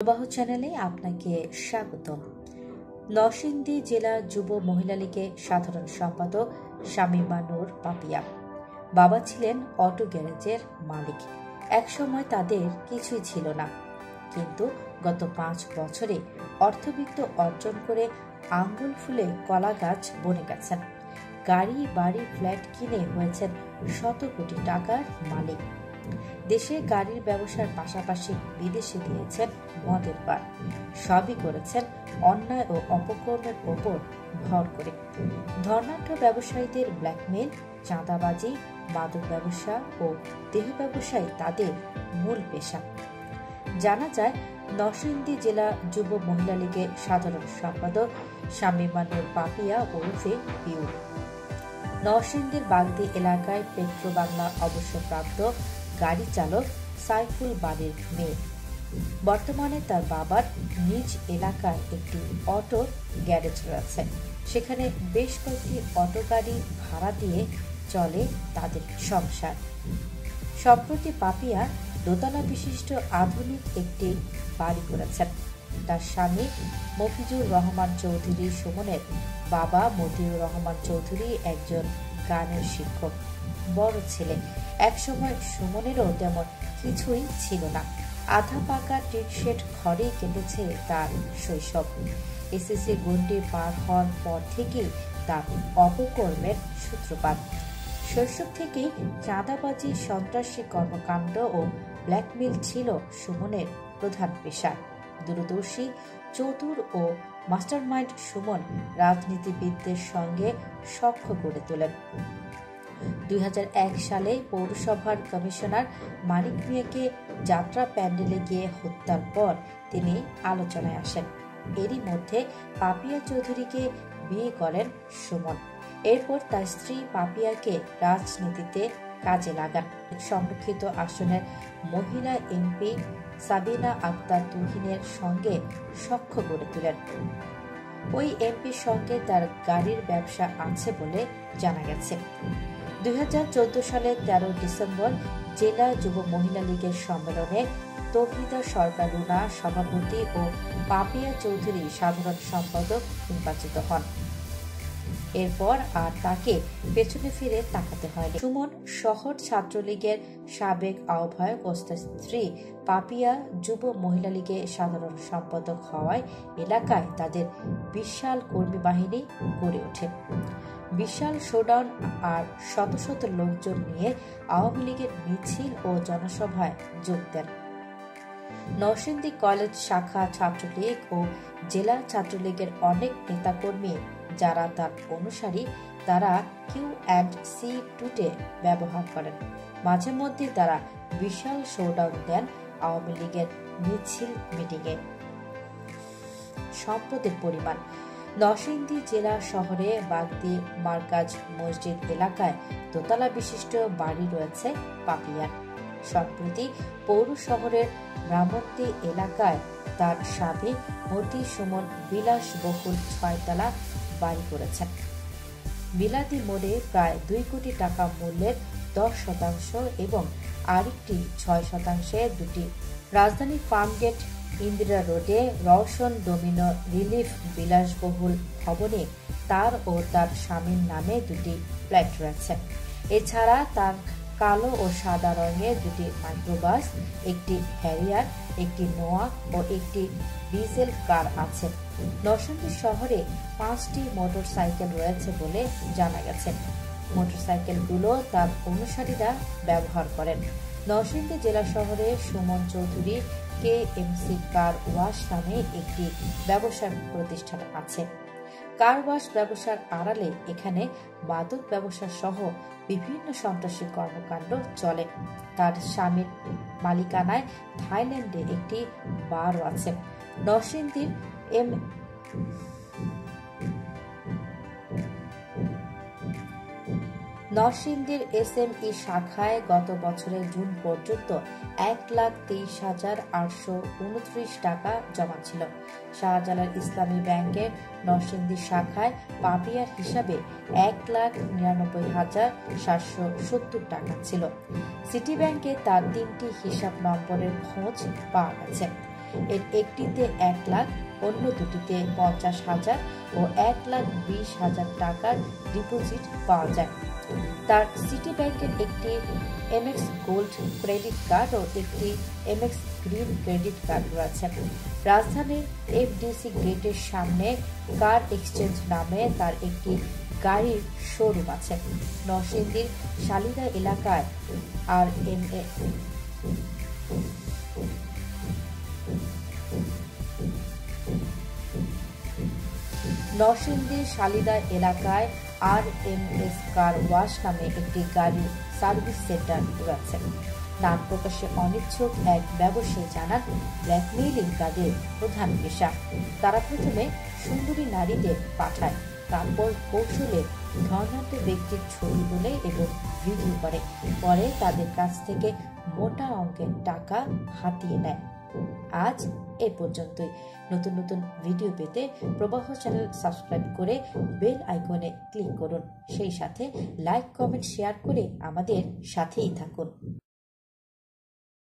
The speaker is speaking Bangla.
প্রবাহ চ্যানেলে আপনাকে স্বাগত নরসিংদী জেলা যুব মহিলা লীগের সাধারণ সম্পাদক শামিমা নূর পাপিয়া। বাবা ছিলেন অটো গ্যারেজের মালিক। একসময় তাদের কিছুই ছিল না। কিন্তু গত পাঁচ বছরে অর্থবিত্ত অর্জন করে আঙ্গুল ফুলে কলা গাছ বনে গেছেন। গাড়ি, বাড়ি, ফ্ল্যাট কিনে হয়েছেন শত কোটি টাকার মালিক। দেশে গাড়ির ব্যবসার পাশাপাশি বিদেশে দিয়েছেন মদের বার সবই করেছেন অন্যায় ও অপকর্মের ওপর ভর করে। ধর্নাঢ্য ব্যবসায়ীদের ব্ল্যাকমেল চাঁদাবাজি, মাদক ব্যবসা ও দেহ ব্যবসায়ী তাদের মূল পেশা। জানা যায়, নরসিংদী জেলা যুব মহিলা লীগের সাধারণ সম্পাদক শামীমানুর পাপিয়া ওরফে পিউ। নরসিংদীর বাগদি এলাকায় পেট্রো বাংলা অবসরপ্রাপ্ত গাড়ি চালক সাইফুল বাড়ির মেয়ে। বর্তমানে তার বাবার নিজ এলাকায় একটি অটো গ্যারেজ রয়েছে। সেখানে বেশ কয়েকটি অটো গাড়ি ভাড়া দিয়ে চলে তাদের সংসার। সম্প্রতি পাপিয়া দোতলা বিশিষ্ট আধুনিক একটি বাড়ি করেছেন। তার স্বামী মফিজুর রহমান চৌধুরী সুমনের বাবা মতিউর রহমান চৌধুরী একজন গানের শিক্ষক। বড় ছেলে। একসময় সুমনেরও তেমন কিছুই ছিল না। আধা পাকা টিনশেড ঘরেই কেটেছে তার শৈশব। এসএসসি গন্ডি পার হওয়ার পর থেকেই তার অপকর্মের সূত্রপাত। শৈশব থেকেই চাঁদাবাজি, সন্ত্রাসী কর্মকাণ্ড ও ব্ল্যাকমেল ছিল সুমনের প্রধান পেশা। দূরদর্শী, চতুর ও মাস্টারমাইন্ড সুমন রাজনীতিবিদদের সঙ্গে সখ্য গড়ে তোলেন। দুই হাজার এক সালে পৌরসভার কমিশনার মানিক মিয়াকে যাত্রা প্যান্ডেলে গিয়ে হত্যার পর তিনি আলোচনায় আসেন। এরই মধ্যে পাপিয়া চৌধুরীকে বিয়ে করেন সুমন। এরপর তার স্ত্রী পাপিয়াকে রাজনীতিতে কাজে লাগান। সংরক্ষিত আসনের মহিলা এমপি সাবিনা আক্তার তুহিনের সঙ্গে সখ্য গড়ে তোলেন। ওই এমপির সঙ্গে তার গাড়ির ব্যবসা আছে বলে জানা গেছে। দুই সালের তেরো ডিসেম্বর জেলা যুব মহিলা লীগের সম্মেলনে তৌহিদা সরকার রুনা সভাপতি ও পাপিয়া চৌধুরী সাধারণ সম্পাদক নির্বাচিত হন। এরপর আর তাকে পেছনে ফিরে তাকাতে হয়নি। সুমন শহর ছাত্রলীগের সাবেক আহ্বায়ক ও স্ত্রী পাপিয়া যুব মহিলা লীগের সাধারণ সম্পাদক হওয়ায় এলাকায় তাদের বিশাল কর্মী বাহিনী গড়ে ওঠে। বিশাল শোডাউন আর শত শত লোকজন নিয়ে আওয়ামী লীগের মিছিল ও জনসভায় যোগ দেন। নরসিংদী কলেজ শাখা ছাত্রলীগ ও জেলা ছাত্রলীগের অনেক নেতাকর্মী যারা তার অনুসারী, তারা কিউ অ্যান্ড সি টুটে ব্যবহার করেন। মাঝে মধ্যে তারা বিশাল শোডাউন দেন আওয়ামী লীগের মিছিল মিটিংয়ে। সম্পদের পরিমাণ নরসিংদী জেলা শহরে বাগদি মার্কাজ মসজিদ এলাকায় দোতলা বিশিষ্ট বাড়ি রয়েছে পাপিয়ার। সম্প্রতি পৌর শহরের ব্রাহ্মণী এলাকায় তার স্বামী মতি সুমন বিলাসবহুল ছয়তলা বাড়ি করেছেন। বিলাতি মোড়ে প্রায় দুই কোটি টাকা মূল্যের দশ শতাংশ এবং আরেকটি ছয় শতাংশে দুটি রাজধানী ফার্মগেট ইন্দিরা রোডে রওশন ডোমিনো রিলিফ বিলাসবহুল ভবনে তার ও তার স্বামীর নামে দুটি ফ্ল্যাট রয়েছে। এছাড়া তার কালো ও সাদা রঙের দুটি মাইক্রোবাস, একটি হ্যারিয়ার, একটি নোয়া ও একটি ডিজেল কার আছে। নরসিংদী শহরে পাঁচটি মোটর সাইকেল রয়েছে বলে জানা গেছে। মোটরসাইকেলগুলো তার অনুসারীরা ব্যবহার করেন। নরসিংদী জেলা শহরে সুমন চৌধুরী কে এমসি কার ওয়াশ নামে একটি ব্যবসার প্রতিষ্ঠান আছে। কার ওয়াশ ব্যবসার আড়ালে এখানে মাদক ব্যবসা সহ বিভিন্ন সন্ত্রাসী কর্মকাণ্ড চলে। তার স্বামীর মালিকানায় থাইল্যান্ডে একটি বারও আছে। নরসিংদীর এম নরসিংদীর এসএমই শাখায় গত বছরের জুন পর্যন্ত এক লাখ তেইশ হাজার আটশো উনত্রিশ টাকা জমা ছিল। শাহজালাল ইসলামী ব্যাংকের নরসিংদী শাখায় পাপিয়ার হিসাবে এক লাখ নিরানব্বই হাজার সাতশো সত্তর টাকা ছিল। সিটি ব্যাংকে তার তিনটি হিসাব নম্বরের খোঁজ পাওয়া গেছে। এর একটিতে এক লাখ, অন্য দুটিতে পঞ্চাশ হাজার ও এক লাখ বিশ হাজার টাকার ডিপোজিট পাওয়া যায়। তার সিটি ব্যাংকের একটি এমএক্স গোল্ড ক্রেডিট কার্ড ও একটি এমএক্স গ্রিন ক্রেডিট কার্ড রয়েছে। রাজধানীর এফডিসি গেটের সামনে কার এক্সচেঞ্জ নামে তার একটি গাড়ির শোরুম আছে। নরসিংদীর শালিদা এলাকায় আর এম এ নরসিংদীর শালিদা এলাকায় R M S car wash নামে একটি গাড়ির সার্ভিস সেন্টার রয়েছে। নাম প্রকাশে অনিচ্ছুক এক ব্যবসায়ী জানান ব্ল্যাকমেইলিং তাদের প্রধান পেশা। তারা প্রথমে সুন্দরী নারীদের পাঠায়, তারপর কৌশলে ধর্নাঢ্য ব্যক্তির ছবি তোলে এবং ভিডিও করে। পরে তাদের কাছ থেকে মোটা অঙ্কের টাকা হাতিয়ে নেয়। আজ এ পর্যন্তই। নতুন নতুন ভিডিও পেতে প্রবাহ চ্যানেল সাবস্ক্রাইব করে বেল আইকনে ক্লিক করুন। সেই সাথে লাইক কমেন্ট শেয়ার করে আমাদের সাথেই থাকুন।